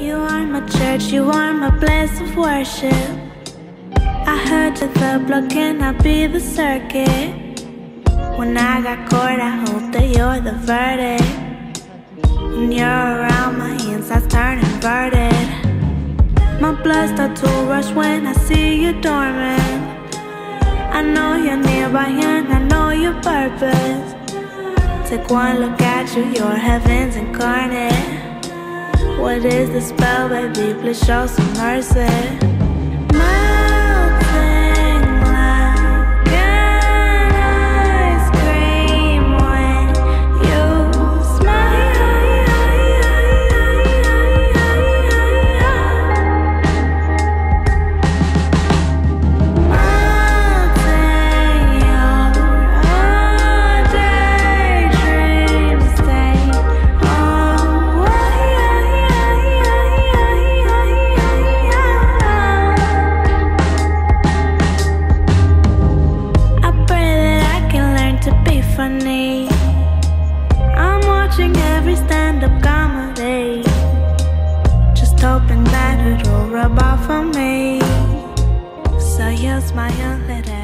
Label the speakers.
Speaker 1: You are my church, you are my place of worship. I heard to the block, can I be the circuit? When I got caught, I hope that you're the verdict. When you're around, my insides turn inverted. My blood starts to rush when I see you dormant. I know you're nearby and I know your purpose. Take one look at you, you're heaven's incarnate. What is the spell, baby? Please show some mercy. funny. Just hoping that it'll rub off on me. So smile, let everything.